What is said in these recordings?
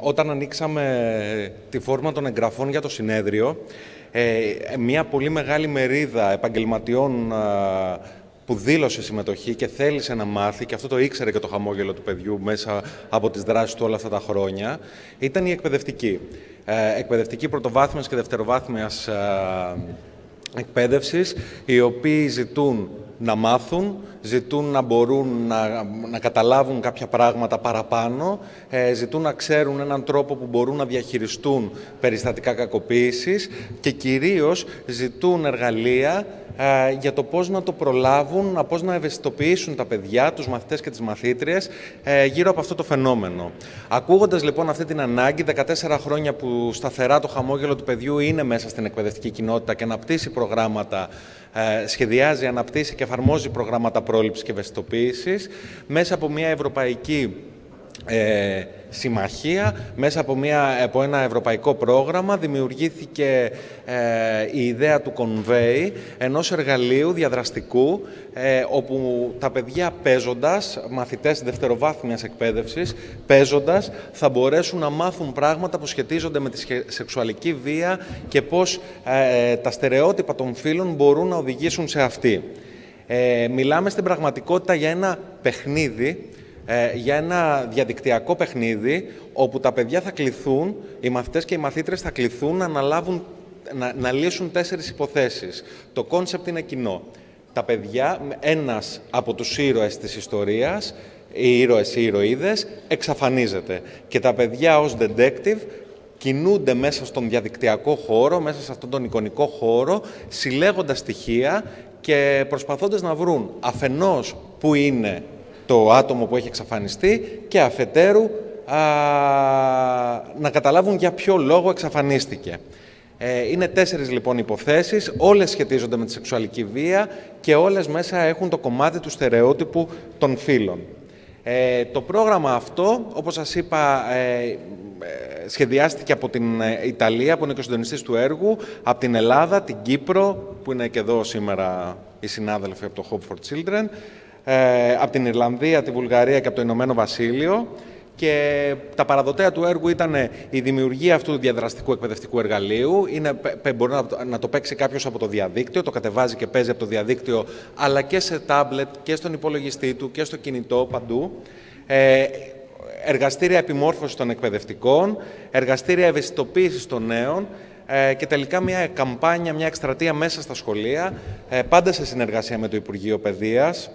Όταν ανοίξαμε τη φόρμα των εγγραφών για το συνέδριο, ε, μια πολύ μεγάλη μερίδα επαγγελματιών που δήλωσε συμμετοχή και θέλησε να μάθει, και αυτό το ήξερε και το χαμόγελο του παιδιού μέσα από τις δράσεις του όλα αυτά τα χρόνια, ήταν η εκπαιδευτική. Ε, εκπαιδευτική πρωτοβάθμιας και δευτεροβάθμιας εκπαίδευσης, οι οποίοι ζητούν να μάθουν, ζητούν να μπορούν να, να καταλάβουν κάποια πράγματα παραπάνω, ε, ζητούν να ξέρουν έναν τρόπο που μπορούν να διαχειριστούν περιστατικά κακοποίησης και κυρίως ζητούν εργαλεία ε, για το πώς να το προλάβουν, πώς να ευαισθητοποιήσουν τα παιδιά, τους μαθητές και τις μαθήτριες ε, γύρω από αυτό το φαινόμενο. Ακούγοντας λοιπόν αυτή την ανάγκη, 14 χρόνια που σταθερά το χαμόγελο του παιδιού είναι μέσα στην εκπαιδευτική κοινότητα και αναπτύσσει προγράμματα, ε, σχεδιάζει, αναπτύσσει και εφαρμόζει προγράμματα πρόληψης και ευαισθητοποίησης μέσα από μια ευρωπαϊκή ε, συμμαχία μέσα από, μια, από ένα ευρωπαϊκό πρόγραμμα δημιουργήθηκε ε, η ιδέα του Convey, ενός εργαλείου διαδραστικού ε, όπου τα παιδιά παίζοντας, μαθητές δευτεροβάθμιας εκπαίδευσης, παίζοντας θα μπορέσουν να μάθουν πράγματα που σχετίζονται με τη σεξουαλική βία και πώς ε, τα στερεότυπα των φύλων μπορούν να οδηγήσουν σε αυτή. μιλάμε στην πραγματικότητα για ένα παιχνίδι ε, για ένα διαδικτυακό παιχνίδι όπου τα παιδιά θα κληθούν, οι μαθητές και οι μαθήτριες θα κληθούν να αναλάβουν, να, να λύσουν τέσσερις υποθέσεις. Το concept είναι κοινό. Τα παιδιά, ένας από τους ήρωες της ιστορίας, οι ήρωες ή οι ηρωίδες, εξαφανίζεται. Και τα παιδιά ως detective κινούνται μέσα στον διαδικτυακό χώρο, μέσα σε αυτόν τον εικονικό χώρο, συλλέγοντας στοιχεία και προσπαθώντας να βρουν αφενός που είναι το άτομο που έχει εξαφανιστεί και αφετέρου α, να καταλάβουν για ποιο λόγο εξαφανίστηκε. Ε, είναι τέσσερις λοιπόν υποθέσεις, όλες σχετίζονται με τη σεξουαλική βία και όλες μέσα έχουν το κομμάτι του στερεότυπου των φύλων. Ε, το πρόγραμμα αυτό, όπως σας είπα, ε, ε σχεδιάστηκε από την Ιταλία, που είναι και ο συντονιστής του έργου, από την Ελλάδα, την Κύπρο, που είναι και εδώ σήμερα οι συνάδελφοι από το Hope for Children, ε, από την Ιρλανδία, τη Βουλγαρία και από το Ηνωμένο Βασίλειο. Και τα παραδοτέα του έργου ήταν η δημιουργία αυτού του διαδραστικού εκπαιδευτικού εργαλείου. Είναι, μπορεί να, το παίξει κάποιος από το διαδίκτυο, το κατεβάζει και παίζει από το διαδίκτυο, αλλά και σε τάμπλετ και στον υπολογιστή του και στο κινητό παντού. Ε, εργαστήρια επιμόρφωσης των εκπαιδευτικών, εργαστήρια ευαισθητοποίησης των νέων ε, και τελικά μια καμπάνια, μια εκστρατεία μέσα στα σχολεία, ε, πάντα σε συνεργασία με το Υπουργείο Παιδείας,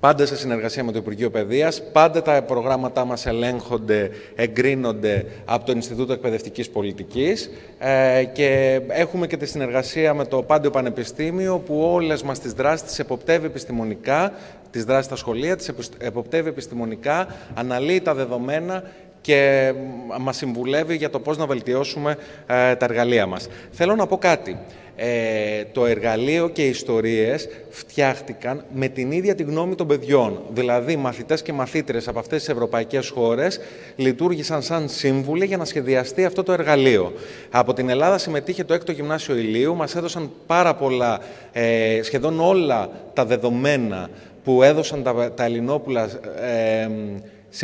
Πάντα σε συνεργασία με το Υπουργείο Παιδείας, πάντα τα προγράμματά μας ελέγχονται, εγκρίνονται από το Ινστιτούτο Εκπαιδευτικής Πολιτικής ε, και έχουμε και τη συνεργασία με το Πάντιο Πανεπιστήμιο που όλες μας τις δράσεις τις εποπτεύει επιστημονικά, τις δράσεις στα σχολεία, τις εποπτεύει επιστημονικά, αναλύει τα δεδομένα και μας συμβουλεύει για το πώς να βελτιώσουμε ε, τα εργαλεία μας. Θέλω να πω κάτι. Ε, το εργαλείο και οι ιστορίες φτιάχτηκαν με την ίδια τη γνώμη των παιδιών. Δηλαδή, μαθητές και μαθήτρες από αυτές τις ευρωπαϊκές χώρες λειτουργήσαν σαν σύμβουλοι για να σχεδιαστεί αυτό το εργαλείο. Από την Ελλάδα συμμετείχε το 6ο Γυμνάσιο Ηλίου, μας έδωσαν πάρα πολλά, ε, σχεδόν όλα τα δεδομένα που έδωσαν τα, τα Ελληνόπουλα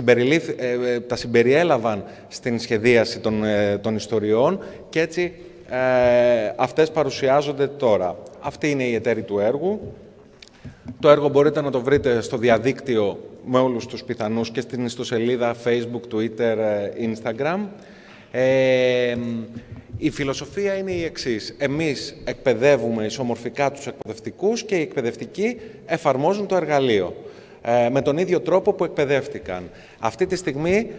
ε, ε, τα συμπεριέλαβαν στην σχεδίαση των, ε, των ιστοριών και έτσι ε, αυτές παρουσιάζονται τώρα. Αυτή είναι η εταίρη του έργου. Το έργο μπορείτε να το βρείτε στο διαδίκτυο με όλους τους πιθανούς και στην ιστοσελίδα Facebook, Twitter, Instagram. Ε, η φιλοσοφία είναι η εξής. Εμείς εκπαιδεύουμε ισομορφικά τους εκπαιδευτικούς και οι εκπαιδευτικοί εφαρμόζουν το εργαλείο. Ε, με τον ίδιο τρόπο που εκπαιδεύτηκαν. Αυτή τη στιγμή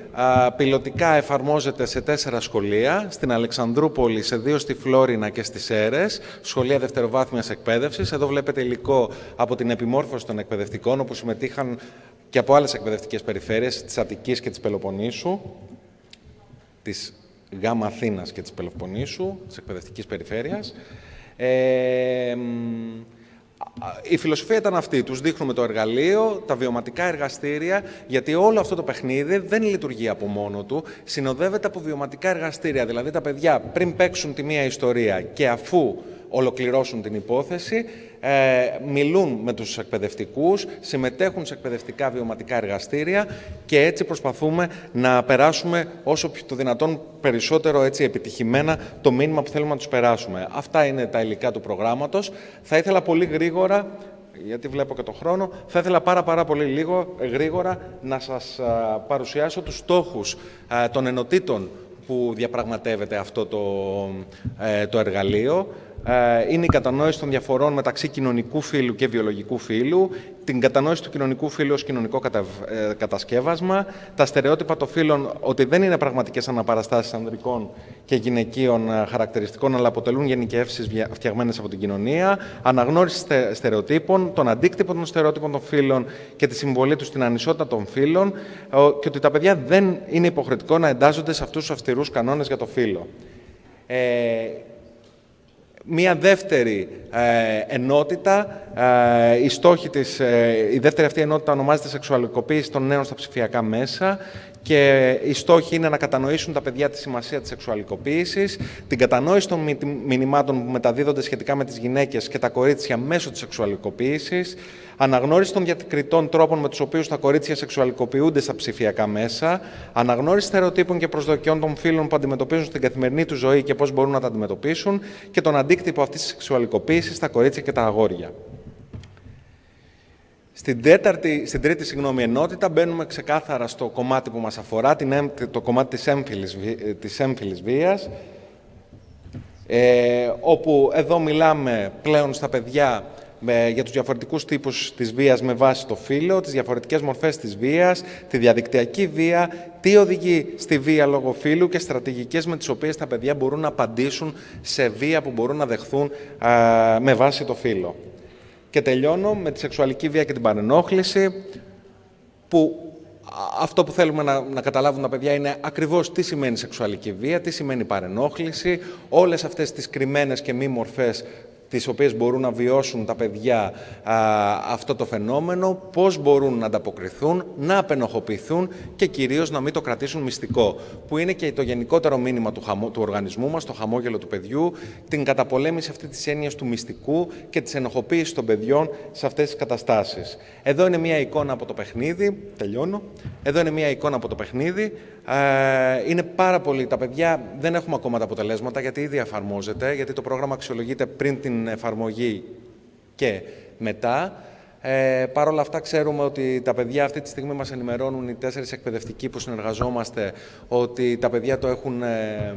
πιλωτικά εφαρμόζεται σε τέσσερα σχολεία, στην Αλεξανδρούπολη, σε δύο στη Φλόρινα και στις Σέρες, σχολεία δευτεροβάθμιας εκπαίδευσης. Εδώ βλέπετε υλικό από την επιμόρφωση των εκπαιδευτικών, όπου συμμετείχαν και από άλλες εκπαιδευτικές περιφέρειες, της Αττικής και της Πελοποννήσου, της Γάμα Αθήνας και της Πελοποννήσου, της εκπαιδευτικής περιφέρειας. Ε, η φιλοσοφία ήταν αυτή. Τους δείχνουμε το εργαλείο, τα βιωματικά εργαστήρια, γιατί όλο αυτό το παιχνίδι δεν λειτουργεί από μόνο του. Συνοδεύεται από βιωματικά εργαστήρια. Δηλαδή τα παιδιά πριν παίξουν τη μία ιστορία και αφού ολοκληρώσουν την υπόθεση, ε, μιλούν με τους εκπαιδευτικούς, συμμετέχουν σε εκπαιδευτικά βιωματικά εργαστήρια και έτσι προσπαθούμε να περάσουμε όσο το δυνατόν περισσότερο έτσι επιτυχημένα το μήνυμα που θέλουμε να τους περάσουμε. Αυτά είναι τα υλικά του προγράμματος. Θα ήθελα πολύ γρήγορα γιατί βλέπω και το χρόνο, θα ήθελα πάρα πάρα πολύ λίγο, γρήγορα να σας παρουσιάσω τους στόχους των ενωτήτων που διαπραγματεύεται αυτό το, ε, το εργαλείο. Ε, είναι η κατανόηση των διαφορών μεταξύ κοινωνικού φύλου και βιολογικού φύλου, την κατανόηση του κοινωνικού φύλου ως κοινωνικό ε, κατασκεύασμα, τα στερεότυπα των φύλων ότι δεν είναι πραγματικές αναπαραστάσεις ανδρικών και γυναικείων ε, χαρακτηριστικών, αλλά αποτελούν γενικεύσεις φτιαγμένες από την κοινωνία, αναγνώριση στερεοτύπων, τον αντίκτυπο των στερεότυπων των φύλων και τη συμβολή τους στην ανισότητα των φύλων και ότι τα παιδιά δεν είναι υποχρεωτικό να εντάζονται σε αυτούς τους αυστηρούς κανόνες για το φύλο. Ε, Μία δεύτερη ε, ενότητα, ε, η, στόχη της, ε, η δεύτερη αυτή ενότητα ονομάζεται σεξουαλικοποίηση των νέων στα ψηφιακά μέσα και η στόχη είναι να κατανοήσουν τα παιδιά τη σημασία της σεξουαλικοποίησης, την κατανόηση των μηνυμάτων που μεταδίδονται σχετικά με τις γυναίκες και τα κορίτσια μέσω της σεξουαλικοποίησης, αναγνώριση των διακριτών τρόπων με τους οποίους τα κορίτσια σεξουαλικοποιούνται στα ψηφιακά μέσα, αναγνώριση στερεοτύπων και προσδοκιών των φίλων που αντιμετωπίζουν στην καθημερινή τους ζωή και πώς μπορούν να τα αντιμετωπίσουν και τον αντίκτυπο αυτής της σεξουαλικοποίησης στα κορίτσια και τα αγόρια. Στην, τέταρτη, στην τρίτη συγγνώμη, ενότητα μπαίνουμε ξεκάθαρα στο κομμάτι που μας αφορά, την, το κομμάτι της έμφυλης, της έμφυλης βίας, ε, όπου εδώ μιλάμε πλέον στα παιδιά για τους διαφορετικούς τύπους της βίας με βάση το φύλλο, τις διαφορετικές μορφές της βίας, τη διαδικτυακή βία, τι οδηγεί στη βία λόγω φύλου και στρατηγικές με τις οποίες τα παιδιά μπορούν να απαντήσουν σε βία που μπορούν να δεχθούν με βάση το φύλλο. Και τελειώνω με τη σεξουαλική βία και την παρενόχληση, που αυτό που θέλουμε να, να καταλάβουν τα παιδιά είναι ακριβώς τι σημαίνει σεξουαλική βία, τι σημαίνει παρενόχληση, όλες αυτές τις κρυμμένες και μη μορφές τις οποίες μπορούν να βιώσουν τα παιδιά αυτό το φαινόμενο, πώς μπορούν να ανταποκριθούν, να απενοχοποιηθούν και κυρίως να μην το κρατήσουν μυστικό, που είναι και το γενικότερο μήνυμα του, του οργανισμού μας, το χαμόγελο του παιδιού, την καταπολέμηση αυτή της έννοιας του μυστικού και της ενοχοποίησης των παιδιών σε αυτές τις καταστάσεις. Εδώ είναι μία εικόνα από το παιχνίδι, τελειώνω, εδώ είναι μία εικόνα από το παιχνίδι, ε, είναι πάρα πολύ. Τα παιδιά δεν έχουμε ακόμα τα αποτελέσματα γιατί ήδη εφαρμόζεται, γιατί το πρόγραμμα αξιολογείται πριν την εφαρμογή και μετά. Ε, Παρ' όλα αυτά ξέρουμε ότι τα παιδιά αυτή τη στιγμή μας ενημερώνουν οι τέσσερις εκπαιδευτικοί που συνεργαζόμαστε ότι τα παιδιά το έχουν, ε,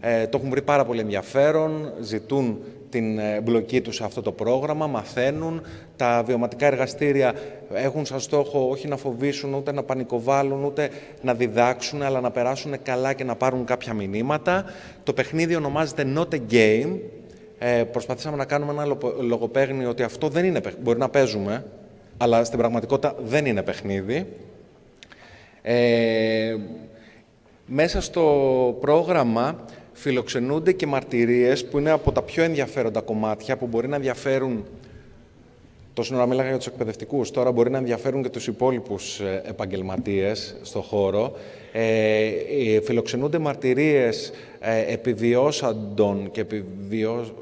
ε το έχουν βρει πάρα πολύ ενδιαφέρον, ζητούν την εμπλοκή τους σε αυτό το πρόγραμμα, μαθαίνουν. Τα βιωματικά εργαστήρια έχουν σαν στόχο όχι να φοβήσουν, ούτε να πανικοβάλουν, ούτε να διδάξουν, αλλά να περάσουν καλά και να πάρουν κάποια μηνύματα. Το παιχνίδι ονομάζεται Not a Game. Ε, προσπαθήσαμε να κάνουμε ένα λογοπαίγνιο ότι αυτό δεν είναι Μπορεί να παίζουμε, αλλά στην πραγματικότητα δεν είναι παιχνίδι. Ε, μέσα στο πρόγραμμα φιλοξενούνται και μαρτυρίες που είναι από τα πιο ενδιαφέροντα κομμάτια που μπορεί να ενδιαφέρουν Τόσο ώρα μίλαγα για τους εκπαιδευτικούς, τώρα μπορεί να ενδιαφέρουν και τους υπόλοιπους ε, επαγγελματίες στο χώρο. Ε, φιλοξενούνται μαρτυρίες ε, επιβιώσαντων και επιβιώσ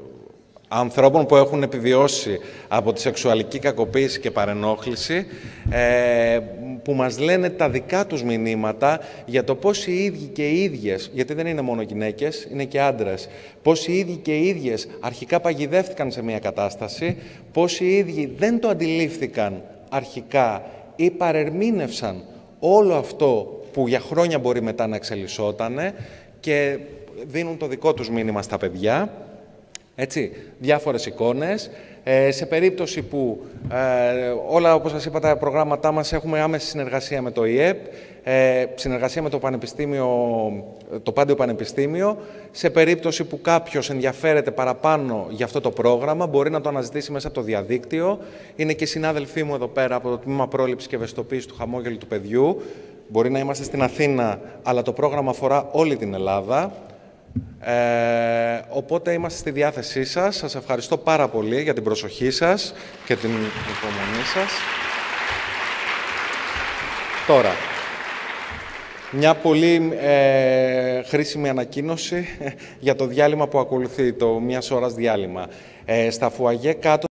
ανθρώπων που έχουν επιβιώσει από τη σεξουαλική κακοποίηση και παρενόχληση, ε, που μας λένε τα δικά τους μηνύματα για το πώς οι ίδιοι και οι ίδιες, γιατί δεν είναι μόνο γυναίκες, είναι και άντρες, πώς οι ίδιοι και οι ίδιες αρχικά παγιδεύτηκαν σε μια κατάσταση, πώς οι ίδιοι δεν το αντιλήφθηκαν αρχικά ή παρερμήνευσαν όλο αυτό που για χρόνια μπορεί μετά να εξελισσότανε και δίνουν το δικό τους μήνυμα στα παιδιά έτσι, διάφορες εικόνες. Ε, σε περίπτωση που ε, όλα, όπως σας είπα, τα προγράμματά μας έχουμε άμεση συνεργασία με το ΙΕΠ, ε, συνεργασία με το, Πανεπιστήμιο, το Πάντιο Πανεπιστήμιο. Σε περίπτωση που κάποιος ενδιαφέρεται παραπάνω για αυτό το πρόγραμμα, μπορεί να το αναζητήσει μέσα από το διαδίκτυο. Είναι και οι συνάδελφοί μου εδώ πέρα από το Τμήμα Πρόληψης και Ευαισθητοποίησης του Χαμόγελου του Παιδιού. Μπορεί να είμαστε στην Αθήνα, αλλά το πρόγραμμα αφορά όλη την Ελλάδα. Ε, οπότε είμαστε στη διάθεσή σας. Σας ευχαριστώ πάρα πολύ για την προσοχή σας και την υπομονή σας. Τώρα, μια πολύ ε, χρήσιμη ανακοίνωση για το διάλειμμα που ακολουθεί, το μιας ώρας διάλειμμα. Ε, στα φουαγέ κάτω